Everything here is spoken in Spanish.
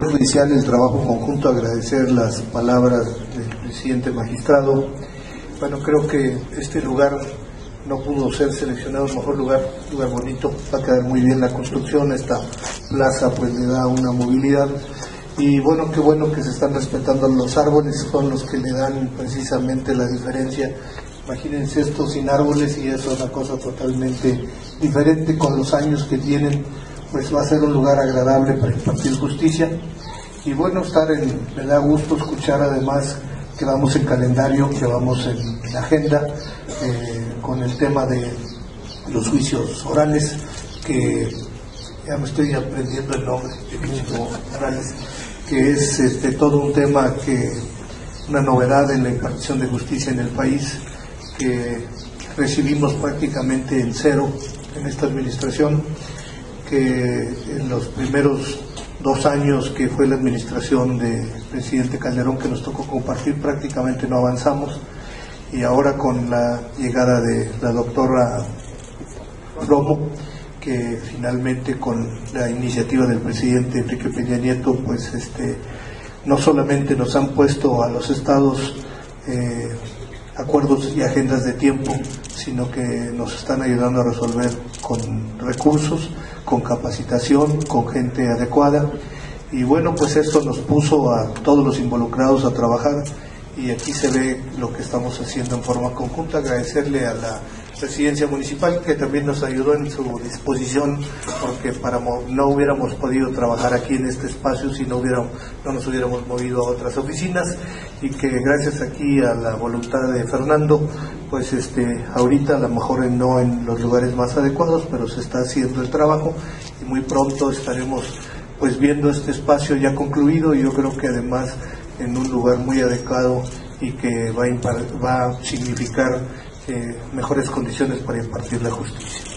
judicial el trabajo conjunto, agradecer las palabras del presidente magistrado. Bueno, creo que este lugar no pudo ser seleccionado el mejor lugar, lugar bonito, va a quedar muy bien la construcción, esta plaza pues le da una movilidad y bueno, qué bueno que se están respetando los árboles, son los que le dan precisamente la diferencia. Imagínense esto sin árboles y eso es una cosa totalmente diferente con los años que tienen pues va a ser un lugar agradable para impartir justicia. Y bueno, estar en, me da gusto escuchar además que vamos en calendario, que vamos en, agenda eh, con el tema de los juicios orales, que ya me estoy aprendiendo el nombre, orales, que es este, todo un tema que, una novedad en la impartición de justicia en el país, que recibimos prácticamente en cero en esta administración que en los primeros dos años que fue la administración del presidente Calderón que nos tocó compartir prácticamente no avanzamos. Y ahora con la llegada de la doctora Romo que finalmente con la iniciativa del presidente Enrique Peña Nieto pues este no solamente nos han puesto a los estados eh, acuerdos y agendas de tiempo, sino que nos están ayudando a resolver con recursos, con capacitación, con gente adecuada. Y bueno, pues esto nos puso a todos los involucrados a trabajar y aquí se ve lo que estamos haciendo en forma conjunta. Agradecerle a la presidencia municipal que también nos ayudó en su disposición porque para no hubiéramos podido trabajar aquí en este espacio si no hubiéramos, no nos hubiéramos movido a otras oficinas y que gracias aquí a la voluntad de Fernando pues este ahorita a lo mejor no en los lugares más adecuados pero se está haciendo el trabajo y muy pronto estaremos pues viendo este espacio ya concluido y yo creo que además en un lugar muy adecuado y que va a, va significar eh, mejores condiciones para impartir la justicia.